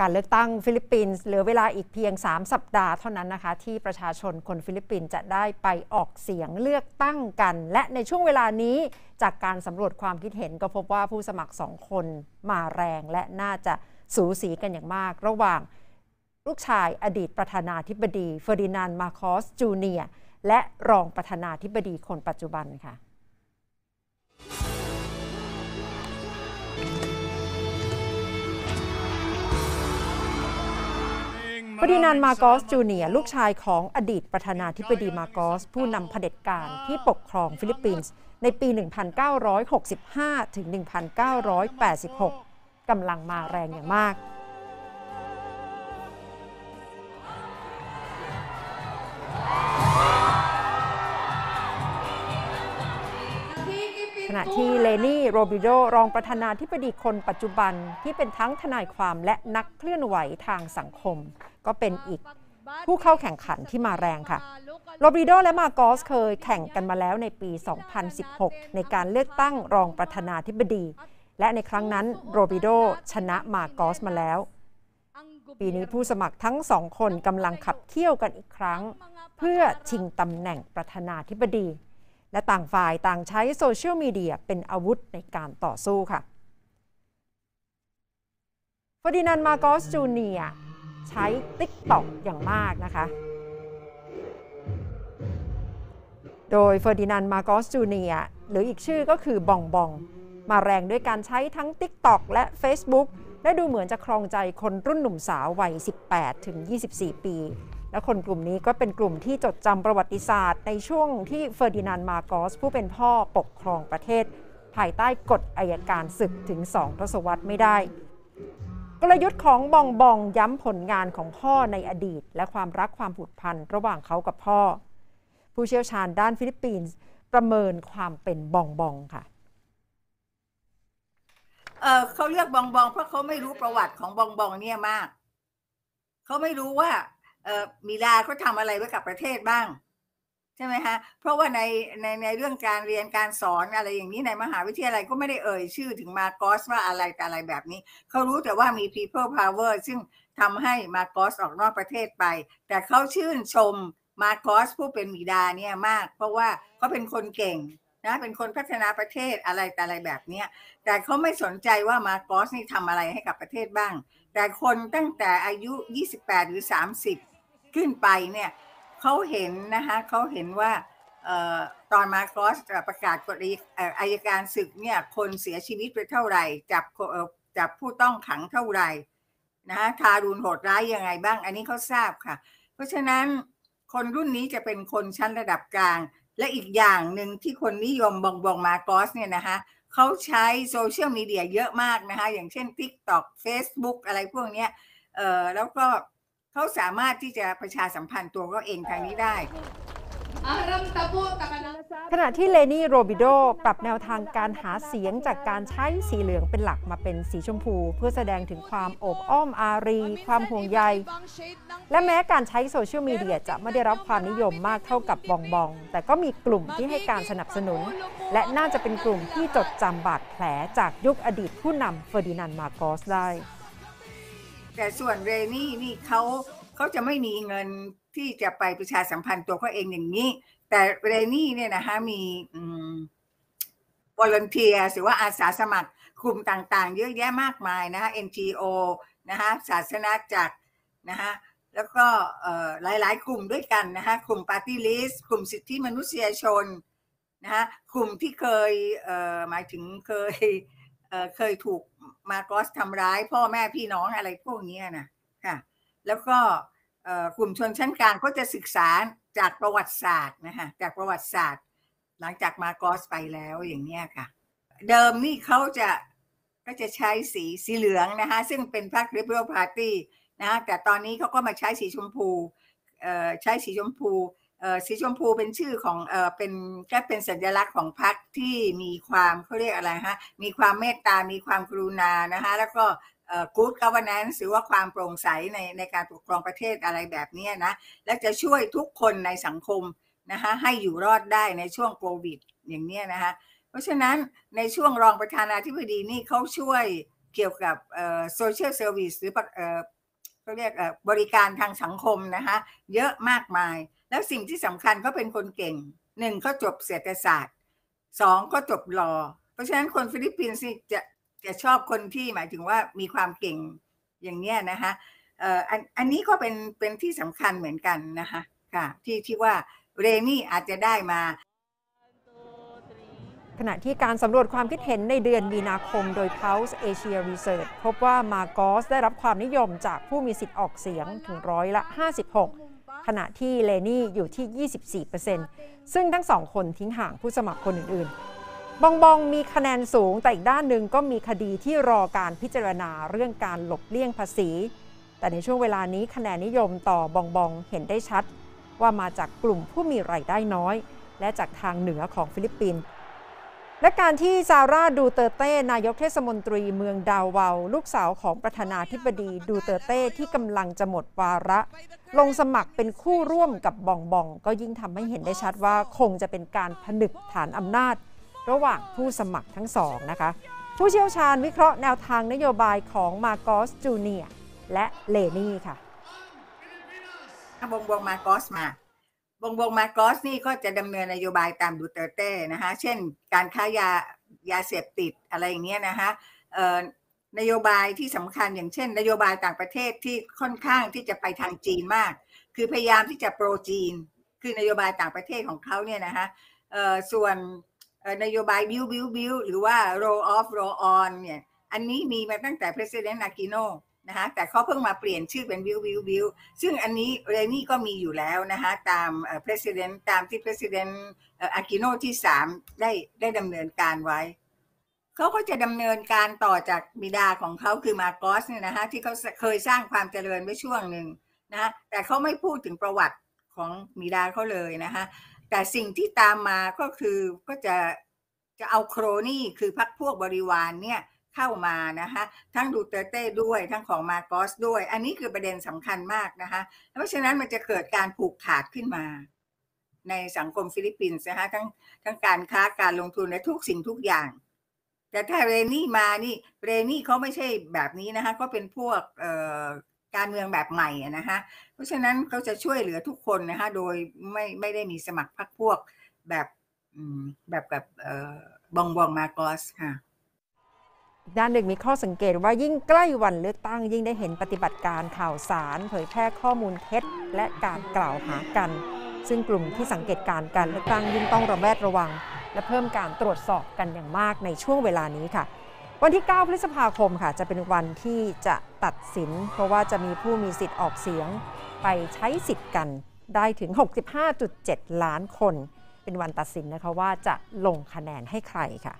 การเลือกตั้งฟิลิปปินส์เหลือเวลาอีกเพียง 3 สัปดาห์เท่านั้นนะคะ ที่ประชาชนคนฟิลิปปินส์จะได้ไปออกเสียงเลือกตั้งกัน และในช่วงเวลานี้จากการสำรวจความคิดเห็นก็พบว่าผู้สมัครสองคนมาแรงและน่าจะสูสีกันอย่างมาก ระหว่างลูกชายอดีตประธานาธิบดีเฟอร์ดินานด์มาร์กอสจูเนียร์และรองประธานาธิบดีคนปัจจุบันค่ะ เฟอร์ดินานด์มาร์กอสจูเนียร์ลูกชายของอดีตประธานาธิบดีมาร์กอส ผู้นำเผด็จการที่ปกครองฟิลิปปินส์ในปี 1965 ถึง 1986 กำลังมาแรงอย่างมาก ขณะที่เลนี่โรเบรโดรองประธานาธิบดีคนปัจจุบันที่เป็นทั้งทนายความและนักเคลื่อนไหวทางสังคม ก็เป็นอีกผู้เข้าแข่งขันที่มาแรงค่ะ โรเบรโดและมาร์กอสเคยแข่งกันมาแล้วในปี 2016 ในการเลือกตั้งรองประธานาธิบดี และในครั้งนั้นโรเบรโดชนะมาร์กอสมาแล้ว ปีนี้ผู้สมัครทั้งสองคนกำลังขับเคี่ยวกันอีกครั้ง เพื่อชิงตำแหน่งประธานาธิบดี และต่างฝ่ายต่างใช้โซเชียลมีเดียเป็นอาวุธในการต่อสู้ค่ะเฟอร์ดินานด์มาร์กอสจูเนียร์ ใช้ TikTok อย่างมากนะคะ โดยเฟอร์ดินานด์มาร์กอสจูเนียร์หรืออีกชื่อก็คือบองบอง มาแรงด้วยการใช้ทั้ง TikTok และ Facebook และดูเหมือนจะครองใจคนรุ่นหนุ่มสาววัย 18 ถึง 24 ปี และคนกลุ่มนี้ก็เป็นกลุ่มที่จดจำประวัติศาสตร์ในช่วงที่เฟอร์ดินานด์มาร์กอสผู้เป็นพ่อปกครองประเทศ ภายใต้กฎอายการศึกถึงสองทศวรรษไม่ได้ กลยุทธ์ของบองบองย้ำผลงานของพ่อในอดีต และความรักความผูกพันระหว่างเขากับพ่อ ผู้เชี่ยวชาญด้านฟิลิปปินส์ประเมินความเป็นบองบองค่ะเออเขาเรียกบองบอง เพราะเขาไม่รู้ประวัติของบองบองเนี่ยมาก เขาไม่รู้ว่า เออมีลาเขาทำอะไรไว้กับประเทศบ้าง ช่ไหมฮะเพราะว่าในในในเรื่องการเรียนการสอนอะไรอย่างนี้ในมหาวิทยาลัยก็ไม่ได้เอ่ยชื่อถึงมาโกสว่าอะไรแต่อะไรแบบนี้ เขารู้แต่ว่ามี people power ซึ่งทำให้มาโกสออกนอกประเทศไป แต่เขาชื่นชมมาโกสผู้เป็นบิดาเนี่ยมาก เพราะว่าเขาเป็นคนเก่งนะเป็นคนพัฒนาประเทศอะไรแต่อะไรแบบนี้แต่เขาไม่สนใจว่ามาโกสนี่ทำอะไรให้กับประเทศบ้าง แต่คนตั้งแต่อายุ 28 หรือ 30 ขึ้นไปเนี่ย เขาเห็นนะคะเขาเห็นว่าตอนมาร์กอสประกาศกฎอัยการศึกเนี่ยคนเสียชีวิตไปเท่าไหร่จับจับผู้ต้องขังเท่าไหร่นะทารุณโหดร้ายยังไงบ้าง อันนี้เขาทราบค่ะ เพราะฉะนั้นคนรุ่นนี้จะเป็นคนชั้นระดับกลาง และอีกอย่างหนึ่งที่คนนิยมบองบองมาร์กอสเนี่ยนะคะเขาใช้โซเชียลมีเดียเยอะมากนะคะอย่างเช่น TikTok Facebook อะไรพวกนี้เออแล้วก็ เขาสามารถที่จะประชาสัมพันธ์ตัวเขาเองทางนี้ได้ ขณะที่เลนี่โรบิโดปรับแนวทางการหาเสียงจากการใช้สีเหลืองเป็นหลักมาเป็นสีชมพู เพื่อแสดงถึงความโอบอ้อมอารี ความห่วงใย และแม้การใช้โซเชียลมีเดียจะไม่ได้รับความนิยมมากเท่ากับบองบอง แต่ก็มีกลุ่มที่ให้การสนับสนุน และน่าจะเป็นกลุ่มที่จดจำบาดแผลจากยุคอดีตผู้นำเฟอร์ดินานด์มาร์กสได้ แต่ส่วนเลนี่นี่เขาเขาจะไม่มีเงินที่จะไปประชาสัมพันธ์ตัวเขาเองอย่างนี้ แต่เลนี่เนี่ยนะคะมี volunteer หรือว่าอาสาสมัครกลุ่มต่างๆ เยอะแยะมากมายนะคะ NGO นะคะศาสนจักรนะคะแล้วก็หลายๆ กลุ่มด้วยกันนะคะกลุ่มปาร์ตี้ลิสต์กลุ่มสิทธิมนุษยชนนะคะกลุ่มที่เคยหมายถึงเคย เคยถูกมาร์กอสทำร้าย พ่อแม่พี่น้องอะไรพวกนี้นะค่ะ แล้วก็กลุ่มชนชั้นกลางก็จะศึกษาจากประวัติศาสตร์นะคะจากประวัติศาสตร์ หลังจากมาร์กอสไปแล้วอย่างนี้ค่ะ เดิมนี่เขาจะก็จะใช้สีสีเหลืองนะคะซึ่งเป็นพรรค Liberal Party นะแต่ตอนนี้เขาก็มาใช้สีชมพูใช้สีชมพู สีชมพูเป็นชื่อของเอเป็นแค่เป็นสัญลักษณ์ของพรรคที่มีความเขาเรียกอะไรฮะมีความเมตตา มีความกรุณานะคะแล้วก็ good governance หรือว่าความโปร่งใสในในการปกครองประเทศอะไรแบบนี้นะและจะช่วยทุกคนในสังคมนะคะให้อยู่รอดได้ในช่วงโควิดอย่างนี้นะคะเพราะฉะนั้นในช่วงรองประธานาธิบดีนี่เขาช่วยเกี่ยวกับ social service หรือเขาเรียกบริการทางสังคมนะคะเยอะมากมาย แล้วสิ่งที่สำคัญเขาเป็นคนเก่งหนึ่งเขาจบเศรษฐศาสตร์สองก็จบ law เพราะฉะนั้นคนฟิลิปปินส์จะจะชอบคนที่หมายถึงว่ามีความเก่งอย่างเนี้ยนะคะเอ่ออันอันนี้ก็เป็นเป็นที่สำคัญเหมือนกันนะคะค่ะที่ที่ว่าเรนี่อาจจะได้มาขณะที่การสำรวจความคิดเห็นในเดือนมีนาคมโดย Pulse Asia Research พบว่ามาโกสได้รับความนิยมจากผู้มีสิทธิ์ออกเสียงถึงร้อยละ 56 ขณะที่เลนี่อยู่ที่ 24%ซึ่งทั้งสองคนทิ้งห่างผู้สมัครคนอื่นๆ บองบองมีคะแนนสูงแต่อีกด้านหนึ่งก็มีคดีที่รอการพิจารณาเรื่องการหลบเลี่ยงภาษี แต่ในช่วงเวลานี้คะแนนนิยมต่อบองบองเห็นได้ชัด ว่ามาจากกลุ่มผู้มีรายได้น้อย และจากทางเหนือของฟิลิปปินส์ และการที่ซาร่าดูเตอร์เต้ นายกเทศมนตรีเมืองดาเวาลูกสาวของประธานาธิบดีดูเตอร์เต้ที่กำลังจะหมดวาระ ลงสมัครเป็นคู่ร่วมกับบองบอง ก็ยิ่งทำให้เห็นได้ชัดว่าคงจะเป็นการผนึกฐานอำนาจ ระหว่างผู้สมัครทั้งสองนะคะ ผู้เชี่ยวชาญวิเคราะห์แนวทางนโยบายของมาโกสจูเนียและเลนี่ค่ะบองบองมาโกสมา บงบงมาโกสนี่ก็จะดำเนินนโยบายตามดูเตอร์เต้นะคะเช่น การค้ายายาเสพติดอะไรอย่างเงี้ยนะคะนโยบายที่สำคัญอย่างเช่น นโยบายต่างประเทศที่ค่อนข้างที่จะไปทางจีนมาก คือพยายามที่จะ pro จีน คือนโยบายต่างประเทศของเขาเนี่ยนะคะส่วนนโยบายบิวบิวบิวหรือว่า roll off roll on เนี่ยอันนี้มีมาตั้งแต่ president Aquino นะคะแต่เขาเพิ่งมาเปลี่ยนชื่อเป็นวิววิววิวซึ่งอันนี้เรนี่ก็มีอยู่แล้วนะคะตาม president ตามที่ president อากิโนที่สามได้ได้ดำเนินการไว้เขาก็จะดำเนินการต่อจากบิดาของเขาคือมาโกสเนี่ยนะคะที่เขาเคยสร้างความเจริญไว้ช่วงหนึ่งนะะแต่เขาไม่พูดถึงประวัติของบิดาเขาเลยนะคะแต่สิ่งที่ตามมาก็คือก็จะจะเอาโครนี่คือพักพวกบริวารเนี่ย เข้ามานะคะทั้งดูเตเต้ด้วยทั้งของมาโกสด้วย อันนี้คือประเด็นสำคัญมากนะคะเพราะฉะนั้นมันจะเกิดการผูกขาดขึ้นมา ในสังคมฟิลิปปินส์นะคะทั้งทั้งการค้าการลงทุนและทุกสิ่งทุกอย่าง แต่ถ้าเรนี่มานี่เรนี่เขาไม่ใช่แบบนี้นะคะก็เป็นพวกการเมืองแบบใหม่นะคะเพราะฉะนั้นเขาจะช่วยเหลือทุกคนนะคะโดยไม่ไม่ได้มีสมัครพรรคพวกแบบแบบกับบองบองมาโกสค่ะ ด้านหนึ่งมีข้อสังเกตว่ายิ่งใกล้วันเลือกตั้งยิ่งได้เห็นปฏิบัติการข่าวสาร เผยแพร่ข้อมูลเท็จและการกล่าวหากัน ซึ่งกลุ่มที่สังเกตการการเลือกตั้งยิ่งต้องระแวดระวัง และเพิ่มการตรวจสอบกันอย่างมากในช่วงเวลานี้ค่ะ วันที่ 9 พฤษภาคมค่ะ จะเป็นวันที่จะตัดสิน เพราะว่าจะมีผู้มีสิทธิ์ออกเสียง ไปใช้สิทธิ์กันได้ถึง 65.7 ล้านคน เป็นวันตัดสินนะคะว่าจะลงคะแนนให้ใครค่ะ